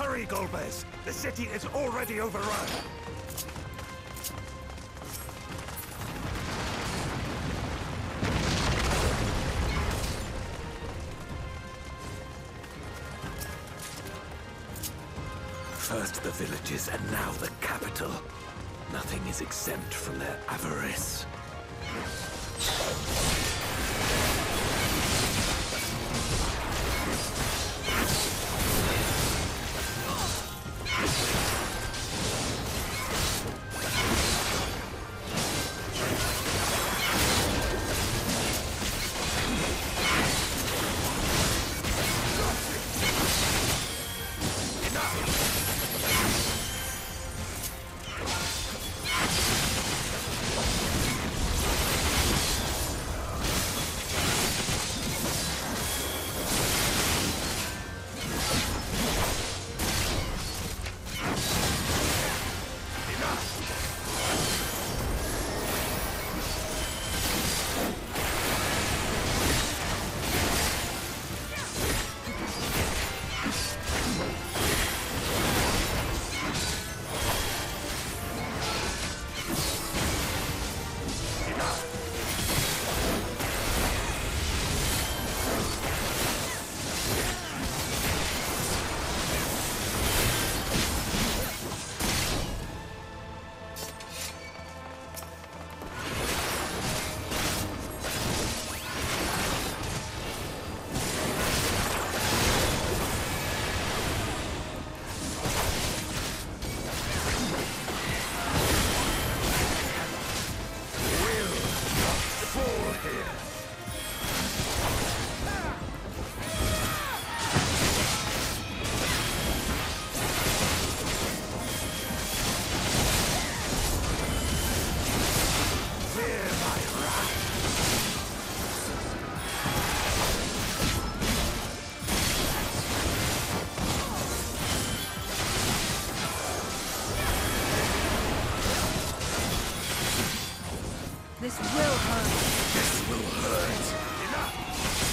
Hurry, Golbez! The city is already overrun! First the villages, and now the capital. Nothing is exempt from their avarice. This will hurt. This will hurt! They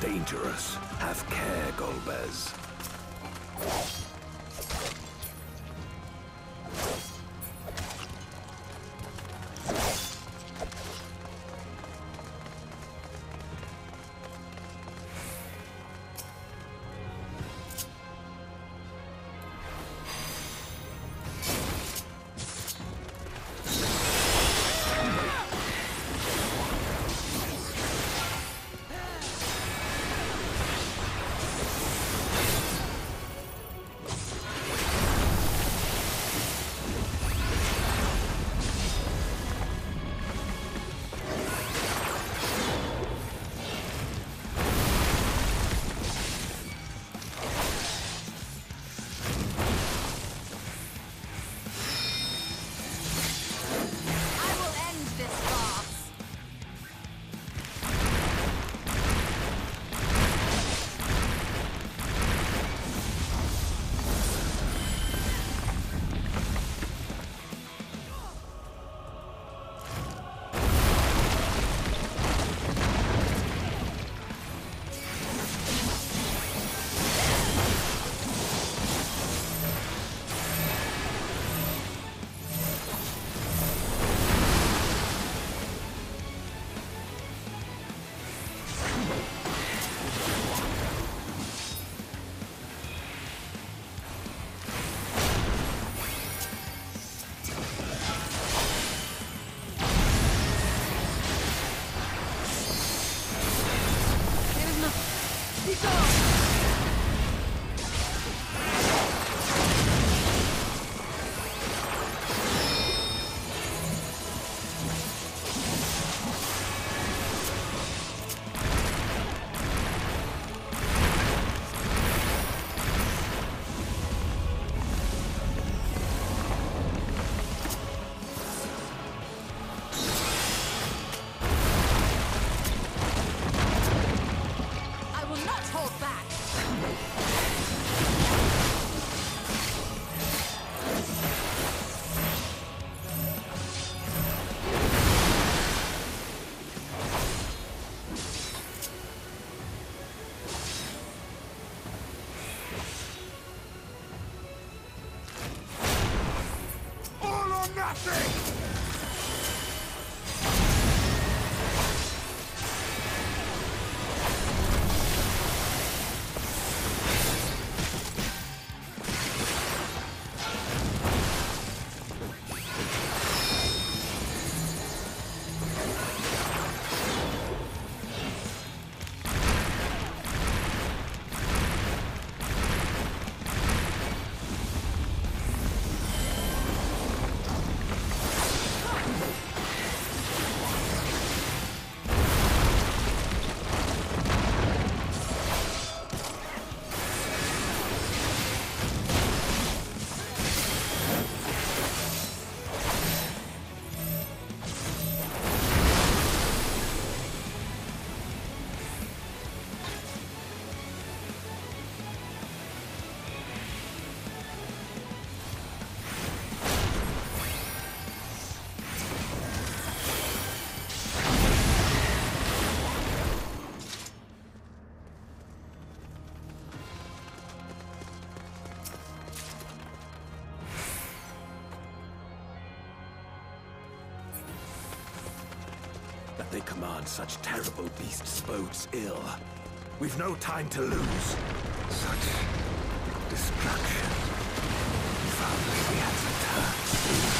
dangerous. Have care, Golbez. Nothing! Such terrible beasts bodes ill. We've no time to lose. Such destruction. If only we had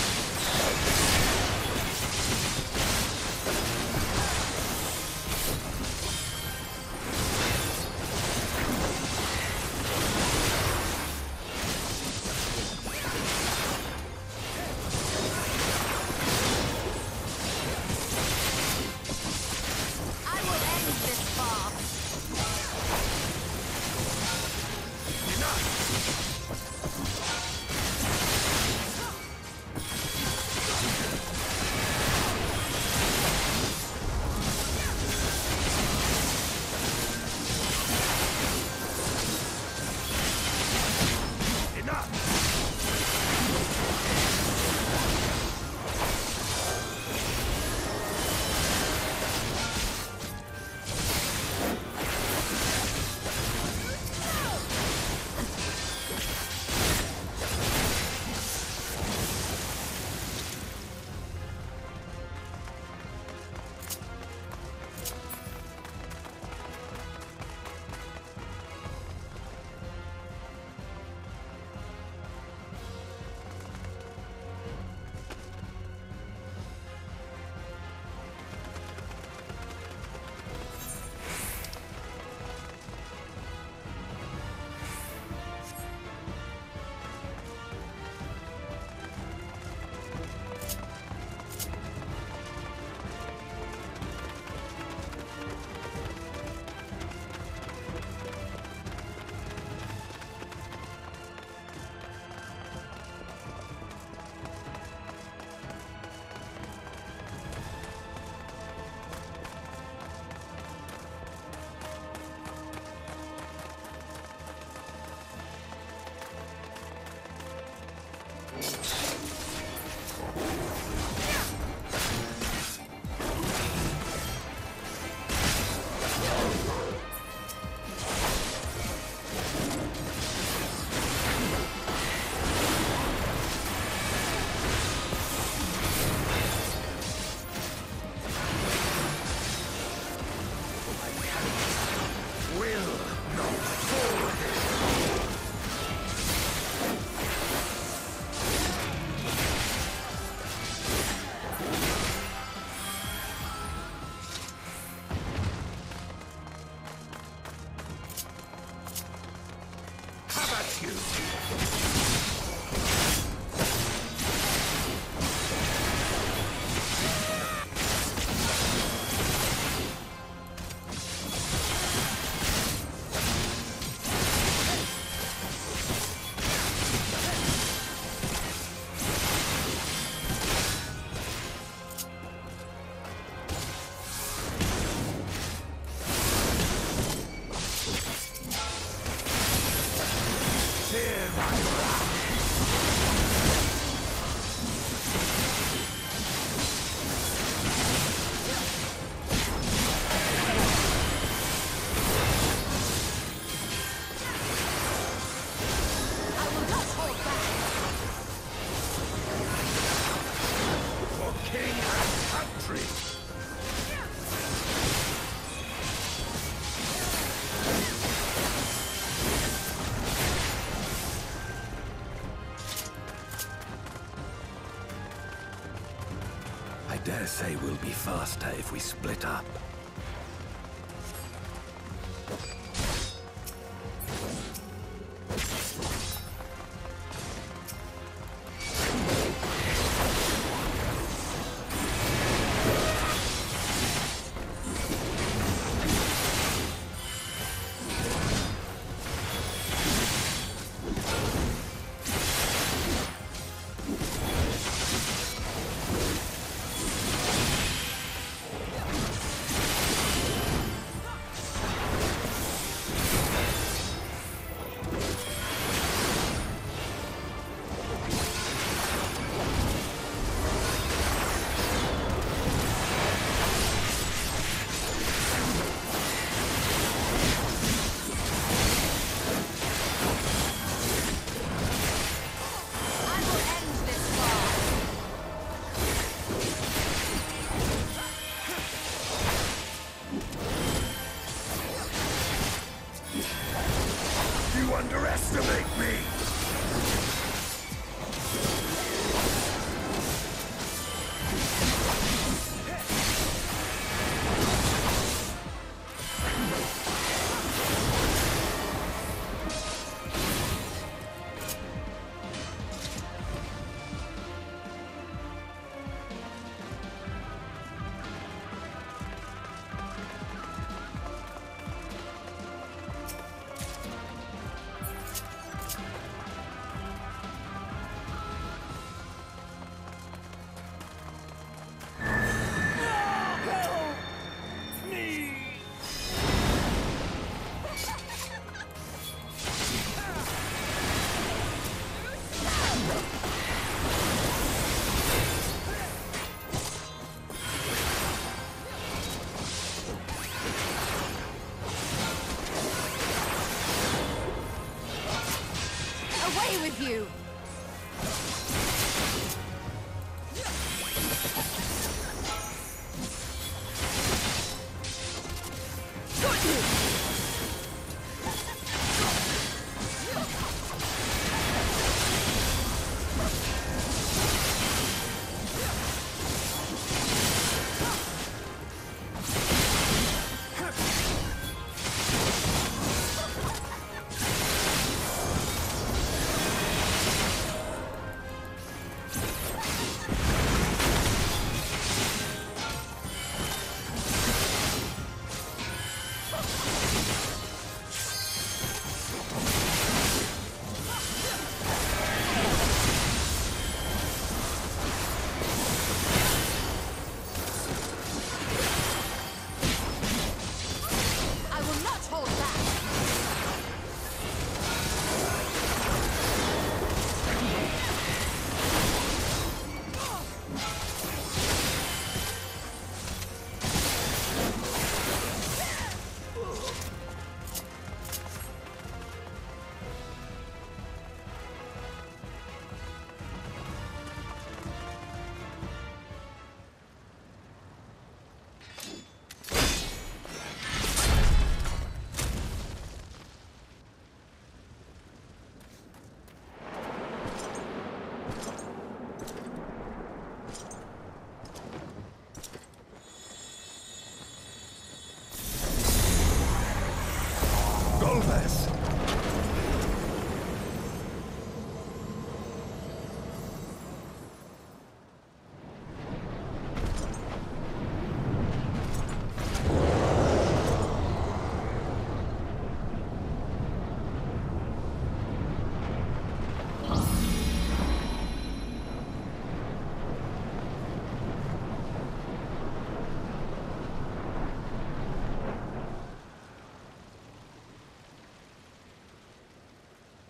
I dare say we'll be faster if we split up. Underestimate me! Away with you!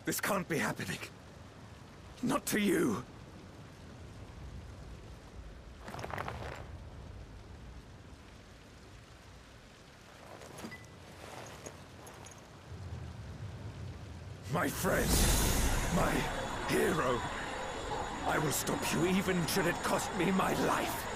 This can't be happening. Not to you. My friend, my hero. I will stop you even should it cost me my life.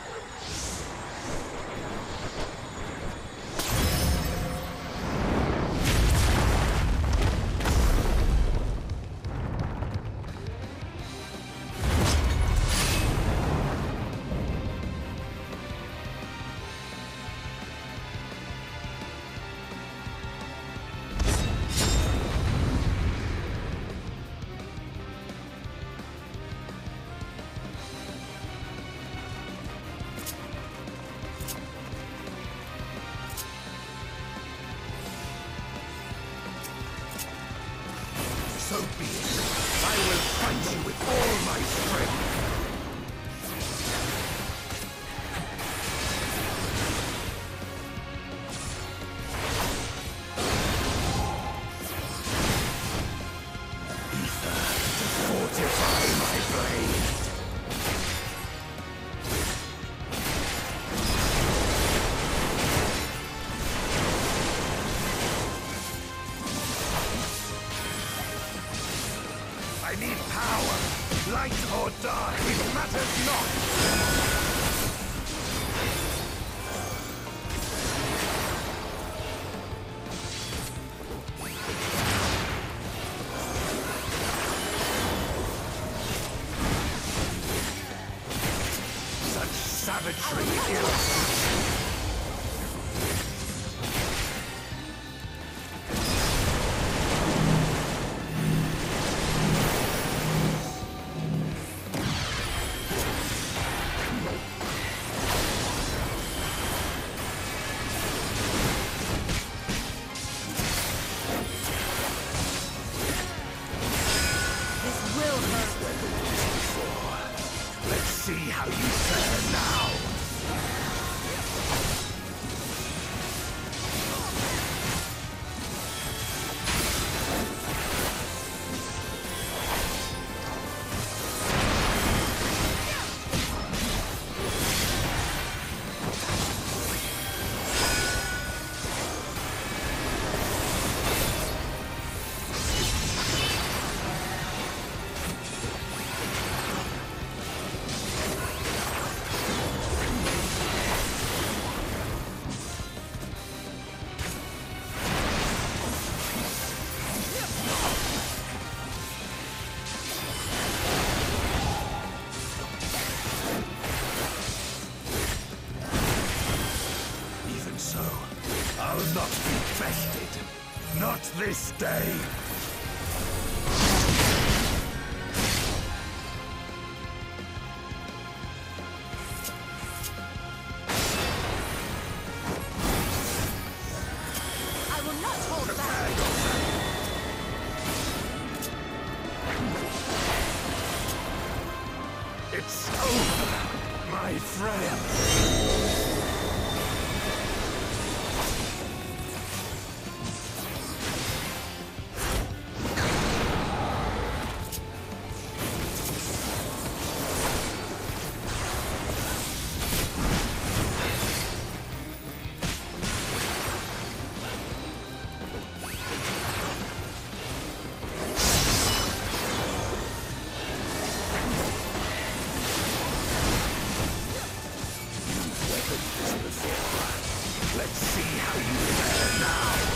So be it. I will fight you with all my strength. Not be bested. Not this day. Let's see how you fare now.